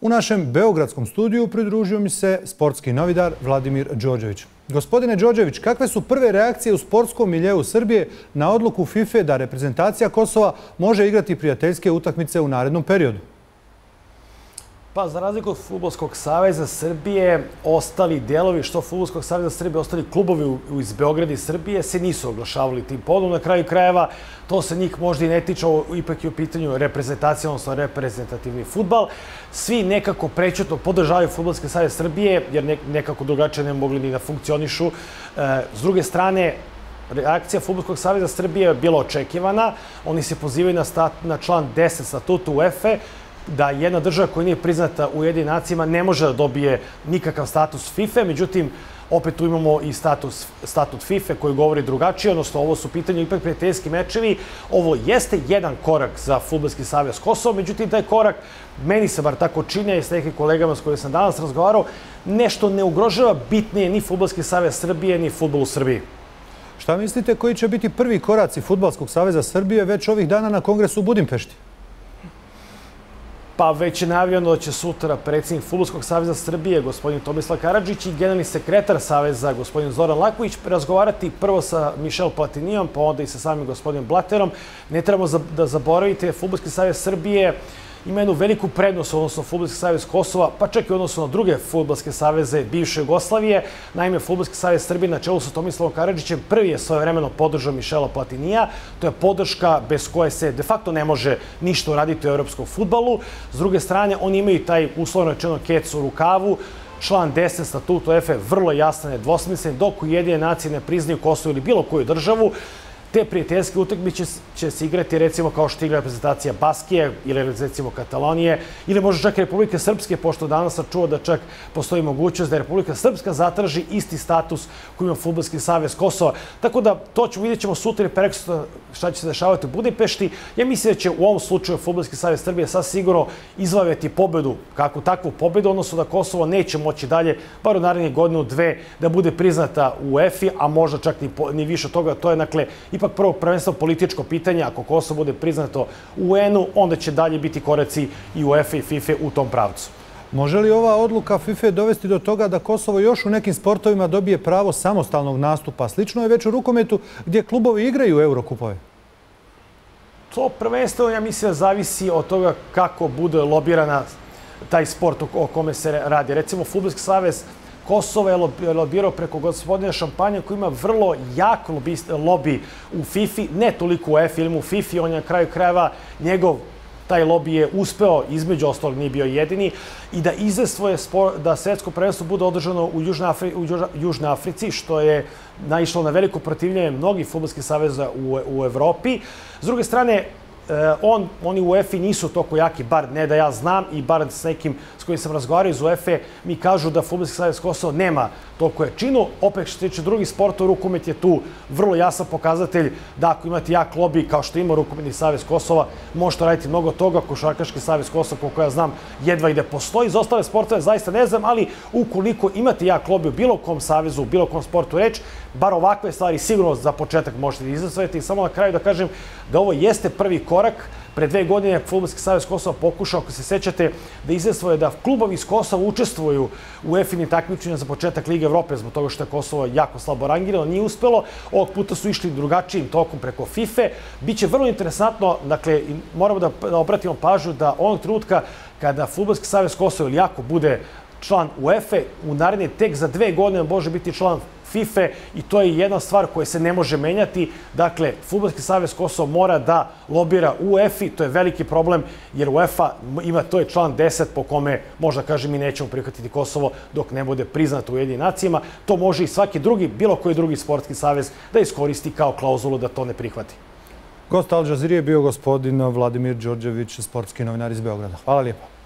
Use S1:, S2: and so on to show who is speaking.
S1: U našem Beogradskom studiju pridružio mi se sportski novidar Vladimir Đorđević. Gospodine Đorđević, kakve su prve reakcije u sportskom miljeu Srbije na odluku FIFA da reprezentacija Kosova može igrati prijateljske utakmice u narednom periodu?
S2: Pa, za razliku od Futbolskog saveza Srbije, ostali delovi, što Futbolskog saveza Srbije, ostali klubovi iz Beograda i Srbije se nisu oglašavali tim podom. Na kraju krajeva, to se njih možda i ne tiče, ipak je u pitanju reprezentacija, odnosno reprezentativni futbal. Svi nekako prećutno podržavaju Futbolski savez Srbije, jer nekako drugačije ne mogli ni da funkcionišu. E, s druge strane, reakcija Futbolskog saveza Srbije je bila očekivana. Oni se pozivaju na, na član 10 statuta UEFA da jedna država koja nije priznata u jedinim nacijama ne može da dobije nikakav status FIFA, međutim, opet tu imamo i status, statut FIFA koji govori drugačije, odnosno ovo su pitanje ipak prijateljski mečevi. Ovo jeste jedan korak za Futbolski savjez Kosovo, međutim, taj korak, meni se bar tako čini, i s nekim kolegama s kojima sam danas razgovarao, nešto ne ugrožava bitnije ni Futbolski savjez Srbije, ni futbol u Srbiji.
S1: Šta mislite koji će biti prvi koraci Futbolskog saveza Srbije već ovih dana na kongresu u Budimpešti?
S2: Pa već je najavljeno da će sutra predsjednik Futbolskog saveza Srbije, gospodin Tomislav Karadžić i generalni sekretar saveza, gospodin Zoran Laković, razgovarati prvo sa Mišel Platinijom, pa onda i sa samim gospodinom Blaterom. Ne trebamo da zaboravite, Futbolski savez Srbije ima jednu veliku prednost odnosno Futbolski savez Kosova, pa čak i odnosno na druge futbolske saveze bivše Jugoslavije. Naime, Futbolski savez Srbije na čelu sa Tomislavom Karadžićem prvi je svoje vremeno podržao Mišela Platinija. To je podrška bez koje se de facto ne može ništa uraditi u evropskom futbalu. S druge strane, oni imaju taj uslovno rečeno kec u rukavu, član 10 statutu EFE vrlo jasan je dvosmislen, dok ujedine nacije ne priznaju Kosovo ili bilo koju državu, te prijateljske utakmice će, se igrati recimo kao što igra reprezentacija Baskije ili recimo Katalonije ili možda čak Republike Srpske, pošto danas sam čuo da čak postoji mogućnost da Republika Srpska zatraži isti status koji ima Futbolski savez Kosova. Tako da to ćemo vidjet ćemo sutra i preksutra šta će se dešavati u Budimpešti. Ja mislim da će u ovom slučaju Futbolski savez Srbije sa sigurno izvaveti pobedu, kakvu takvu pobedu, odnosno da Kosovo neće moći dalje, bar u narednih godinu, dve, da bude priznata u EFI, a možda čak ni, ni više toga. To je, dakle, ipak prvo prvenstvo političko pitanje. Ako Kosovo bude priznato u UN-u, onda će dalje biti koraci i UEFA i FIFA u tom pravcu.
S1: Može li ova odluka FIFA dovesti do toga da Kosovo još u nekim sportovima dobije pravo samostalnog nastupa? Slično je već u rukometu gdje klubovi igraju Eurokupove.
S2: To prvenstvo, ja mislim, zavisi od toga kako bude lobirana taj sport o kome se radi. Recimo, Futbolski savez Kosovo je lobirao preko gospodina Šampanja koji ima vrlo jak lobi u FIFA, ne toliko u EFI ili u FIFA, on je na kraju krajeva njegov taj lobby je uspeo, između ostalog nije bio jedini, i da svoje spor, da svetsko prvenstvo bude održano u Južnoj, Afri, u Africi, što je naišlo na veliko protivljenje mnogih futbolskih saveza u, u Evropi. S druge strane, on, oni u UEFA nisu toliko jaki, bar ne da ja znam i bar s nekim s kojim sam razgovarao iz UEFA, mi kažu da Futbolski savjez Kosovo nema toliko činu. Opet što se tiče drugih sporta, rukomet je tu vrlo jasan pokazatelj da ako imate jak lobby kao što ima rukometni savjez Kosova, možete raditi mnogo toga. Košarkaški savjez Kosova, koliko ja znam, jedva i da postoji. Za ostale sportove zaista ne znam, ali ukoliko imate jak lobby u bilo kom savezu, u bilo kom sportu reč, bar ovakve stvari sigurno za početak možete da izazvojete. I samo na kraju da kažem da ovo jeste prvi korak Pre dve godine Futbolski savez Kosova pokušao, ako se sećate, da izvestvoje da klubovi iz Kosova učestvuju u EFINI takmičenja za početak Lige Evrope, zbog toga što je Kosovo jako slabo rangirano, nije uspelo. Ovog puta su išli drugačijim tokom preko FIFA. Biće vrlo interesantno, dakle, moramo da, da obratimo pažnju da onog trenutka kada Futbolski savez Kosova ili jako bude član UEFA, u naredne tek za dve godine može biti član FIFA i to je jedna stvar koja se ne može menjati. Dakle, Futbolski savez Kosovo mora da lobira UEFA, to je veliki problem jer UEFA ima, to je član 10 po kome možda kaže mi nećemo prihvatiti Kosovo dok ne bude priznato u jedinim nacijama. To može i svaki drugi, bilo koji drugi sportski savez da iskoristi kao klauzulu da to ne prihvati.
S1: Gost Al Jazeera je bio gospodin Vladimir Đorđević, sportski novinar iz Beograda. Hvala lijepo.